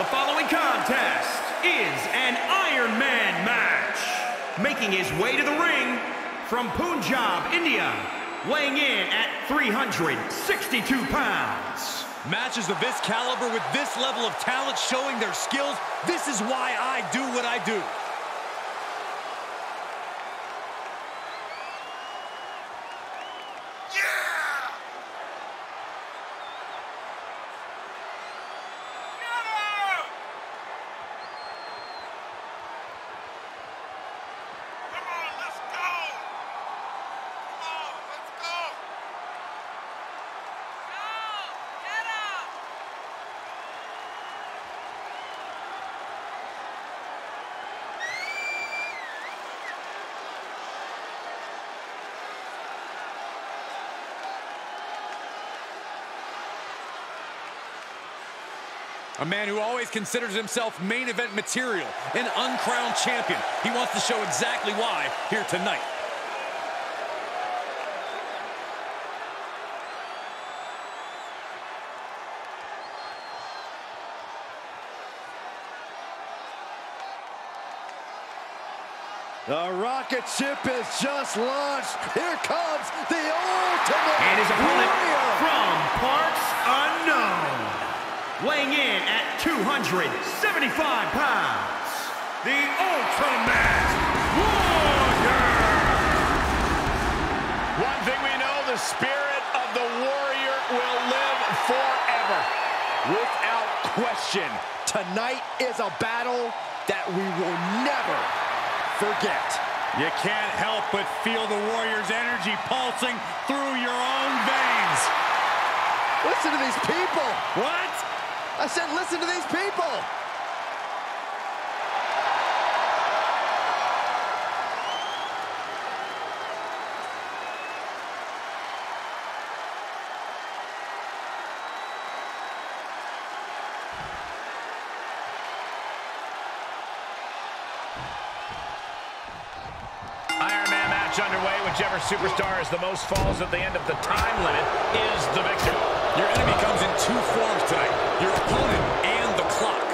The following contest is an Iron Man match. Making his way to the ring from Punjab, India, weighing in at 362 pounds. Matches of this caliber with this level of talent showing their skills, this is why I do what I do. A man who always considers himself main event material, an uncrowned champion. He wants to show exactly why here tonight. The rocket ship is just launched. Here comes the ultimate And his opponent warrior. from parts unknown, weighing in at 275 pounds, the Ultimate Warrior. One thing we know, the spirit of the warrior will live forever. Without question, tonight is a battle that we will never forget. You can't help but feel the Warriors' energy pulsing through your own veins. Listen to these people. What? I said listen to these people. Iron Man match underway. Whichever superstar has the most falls at the end of the time limit is the victor. Your enemy comes in two forms tonight. Your opponent and the clock.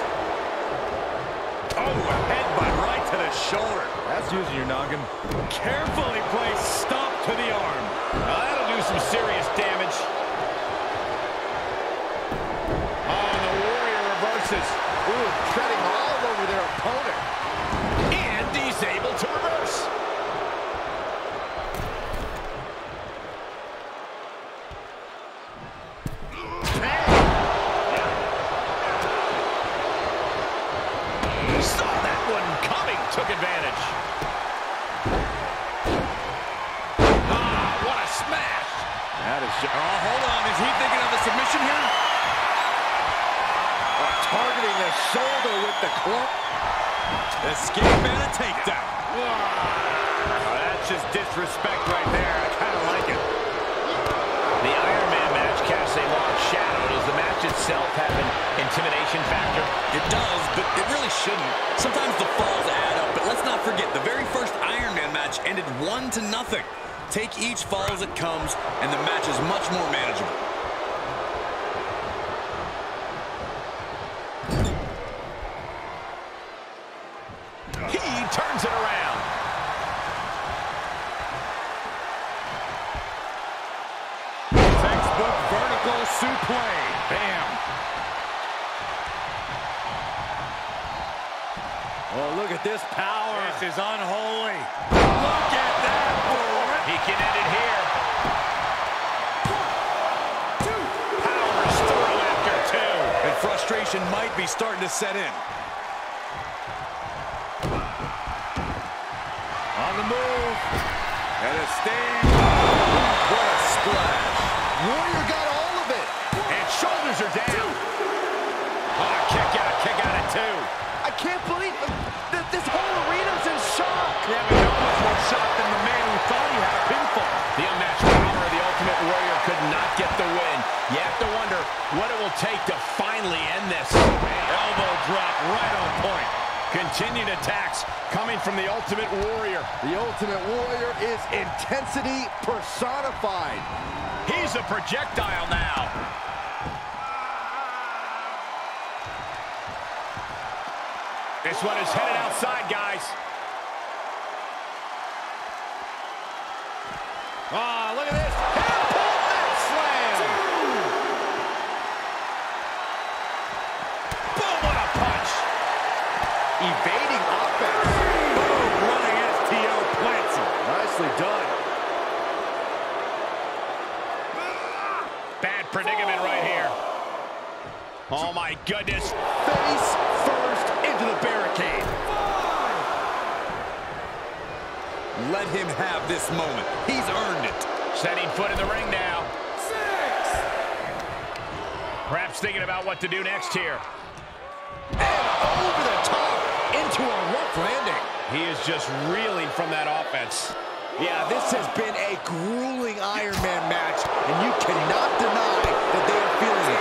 Oh, a headbutt right to the shoulder. That's using your noggin. Carefully placed stomp to the arm. Now, that'll do some serious damage. Oh, and the warrior reverses. Ooh, treading all over their opponent. And he's able to reverse. Saw that one coming, took advantage. Ah, what a smash. That is just Oh, hold on. Is he thinking of a submission here? Uh, targeting the shoulder with the club. Escape and a takedown. Oh, that's just disrespect right there. I kind of like it. The Iron Man match casts a long shadow. Does the match itself have an intimidation factor? It does, but it really shouldn't. Sometimes the falls add up, but let's not forget, the very first Iron Man match ended one to nothing. Take each fall as it comes, and the match is much more manageable. He turns it around. Textbook vertical suplex. Bam. Oh, look at this power. This is unholy. Can end it here. Powers through after two. And frustration might be starting to set in. On the move. And a sting. What a splash. Warrior got all of it. And shoulders are down. Oh, kick out, kick out at two. I can't believe uh, that this whole arena's in shock. Yeah, but no one's more shocked than the man who thought he had a pinfall. The unmatched power of the Ultimate Warrior could not get the win. You have to wonder what it will take to finally end this. Elbow drop right on point. Continued attacks coming from the Ultimate Warrior. The Ultimate Warrior is intensity personified. He's a projectile now. This one is headed outside, guys. Oh, look at this. Boom, what a punch. Evading offense. Boom, running STO plants him. Nicely done. Bad predicament right here. Oh, my goodness. Face first into the barricade. Let him have this moment. He's earned it. Setting foot in the ring now. Six. Perhaps thinking about what to do next here. Over the top into a rough landing. He is just reeling from that offense. Yeah, this has been a grueling Iron Man match, and you cannot deny that they are feeling it.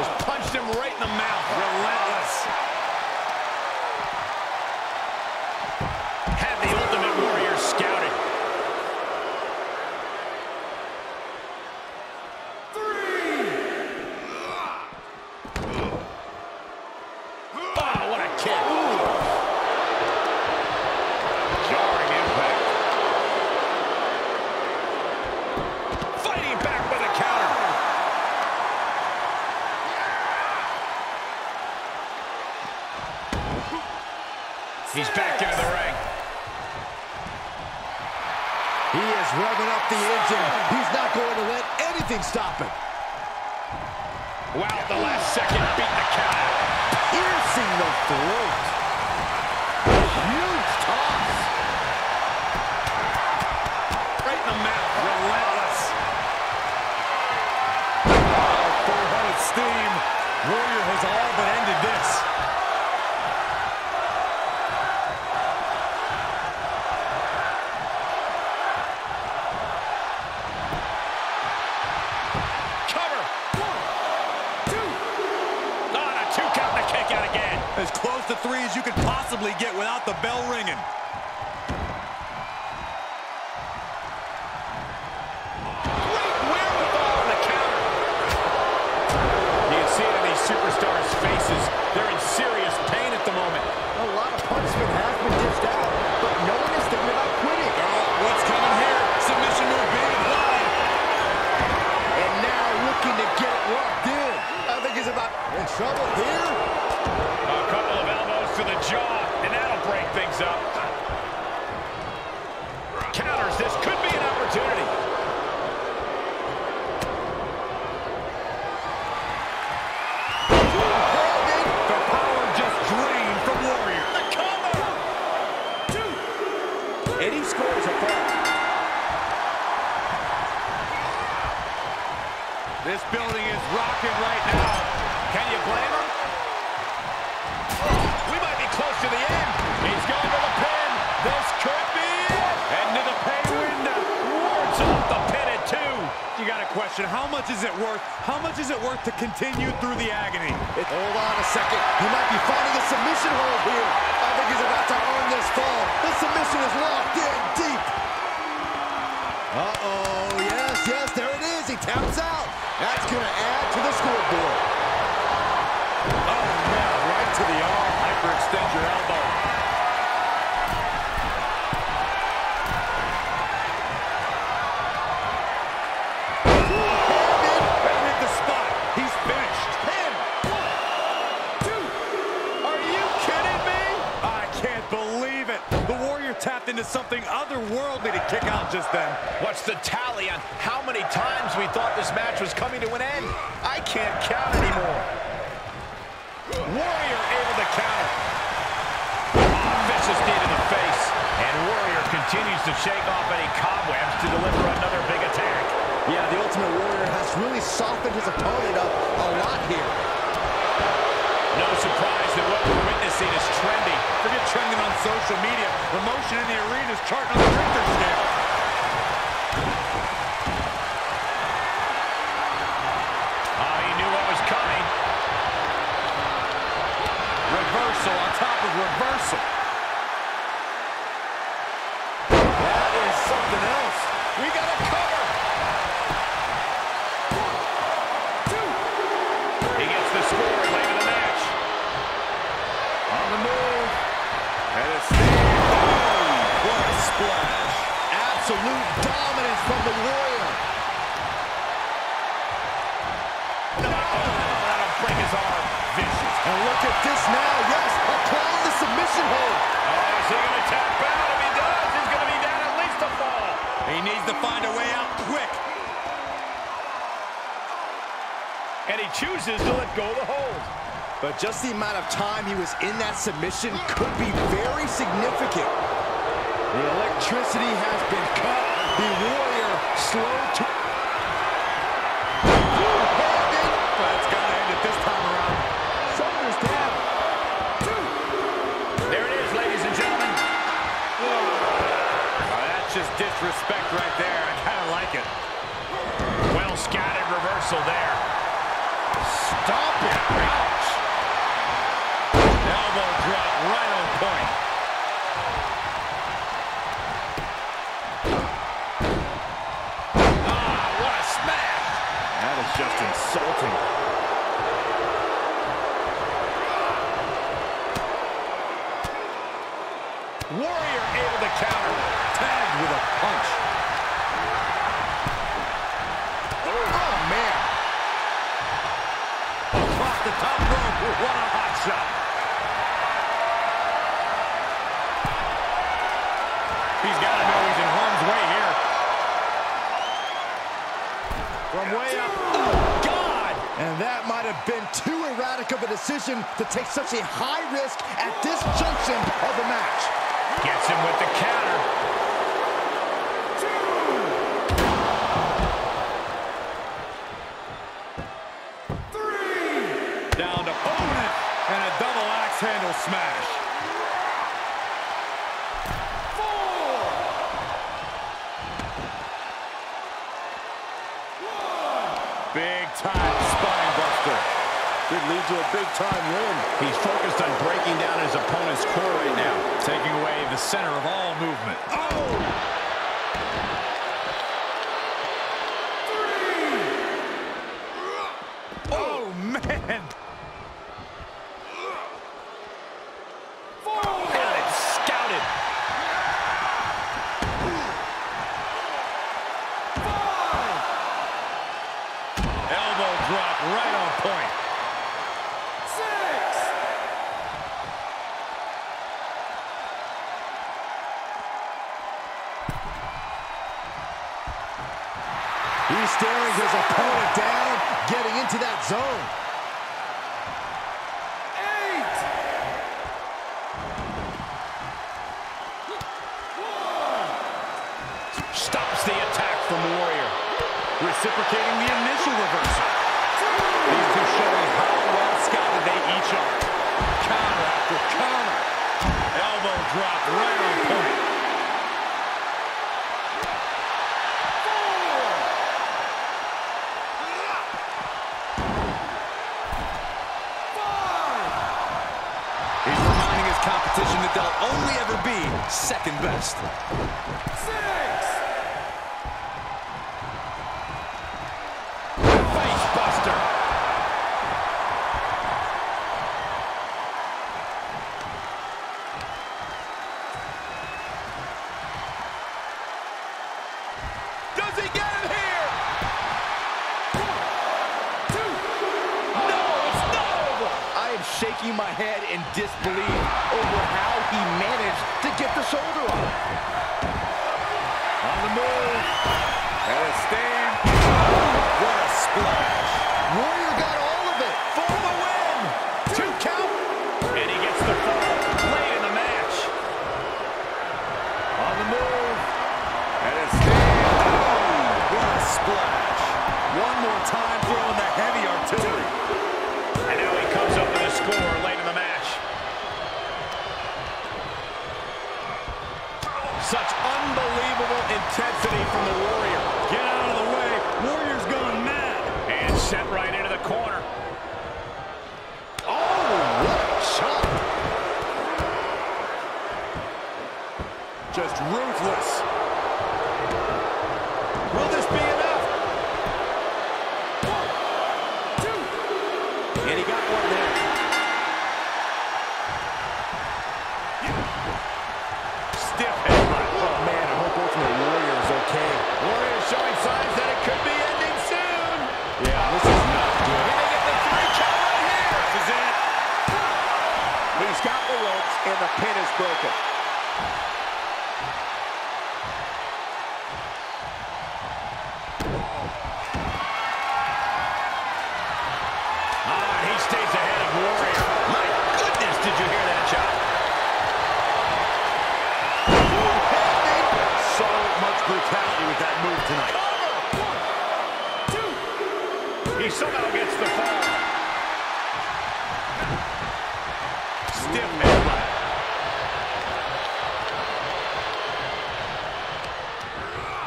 Just punched him right in the mouth. Relentless. Had the Ultimate Warrior scouted. Oh, what a kick. Jarring impact. Fighting back with a counter. He's back into the ring. He is revving up the engine. He's not going to let anything stop him. Wow, the last second, beat the count. Piercing the throat. Huge toss. Right in the mouth, relentless. Full-headed steam. Warrior has all but ended this. As close to three as you could possibly get without the bell ringing. Great wherewithal on the counter. You can see it in these superstars' faces. They're in serious pain at the moment. A lot of punishment has been dished out, but no one is thinking about quitting. What's coming here? Submission move being applied. And now looking to get it locked in. I think he's about in trouble here. A couple of elbows to the jaw, and that'll break things up. How much is it worth? How much is it worth to continue through the agony? It- hold on a second. He might be finding a submission hold here. I think he's about to earn this fall. The submission is locked in deep. Uh-oh. Yes, yes, there it is. He taps out. That's going to add to the scoreboard. Oh, man, right to the arm. Hyperextend your elbow. Into something otherworldly to kick out just then. What's the tally on how many times we thought this match was coming to an end? I can't count anymore. Warrior able to counter. Oh, vicious knee to the face. And Warrior continues to shake off any cobwebs to deliver another big attack. Yeah, the Ultimate Warrior has really softened his opponent up a lot here. No surprise that what we're witnessing is trending. Forget trending on social media. The motion in the arena is charting on the Richter scale. Oh, he knew what was coming. Reversal on top of reversal. That is something else. We got a cover. the score late in the match. On the move. And it's Steve. Oh, what a splash. Absolute dominance from the Warrior. No, that'll break his arm. Vicious. And look at this now. Yes, applying the submission hold. Oh, is he going to tap out? If he does, he's going to be down at least a fall. He needs to find a way out quick. And he chooses to let go of the hold. But just the amount of time he was in that submission could be very significant. The electricity has been cut. The Warrior slow to... To end it this time around. Down. There it is, ladies and gentlemen. That's just disrespect right there. I kind of like it. Well scattered reversal there. Stop it. Ouch. Elbow drop right on point. Just insulting. Warrior able to counter. Tagged with a punch. Oh, man. Across the top rope. What a hot shot. He's got to know he's in harm's way here. From way up. And that might have been too erratic of a decision to take such a high risk at this junction of the match. Gets him with the counter. Down to opponent. And a double axe handle smash. Big time spine buster. Could lead to a big time win. He's focused on breaking down his opponent's core right now. Taking away the center of all movement. Oh! Oh, into that zone. Stops the attack from Warrior. Reciprocating the initial reversal. These two showing how well scouted they each are. Counter after counter. Elbow drop right on point. Only ever be second best. Just ruthless. Will this be enough? And he got one there. Stiff headbutt. Oh, man, I hope Ultimate Warrior is okay. Warrior showing signs that it could be ending soon. Yeah, this is not good. They get the three count right here? This is it. He's got the ropes, and the pin is broken.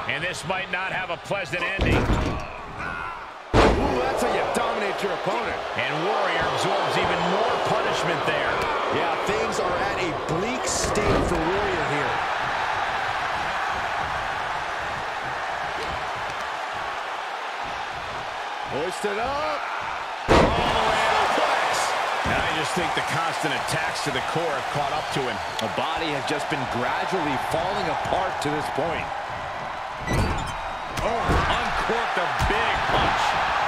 And this might not have a pleasant ending. Ooh, that's how you dominate your opponent. And Warrior absorbs even more punishment there. Yeah, things are at a bleak state for Warrior here. Hoisted up. All the way to the flex. And I just think the constant attacks to the core have caught up to him. The body has just been gradually falling apart to this point. Uncorked a big punch.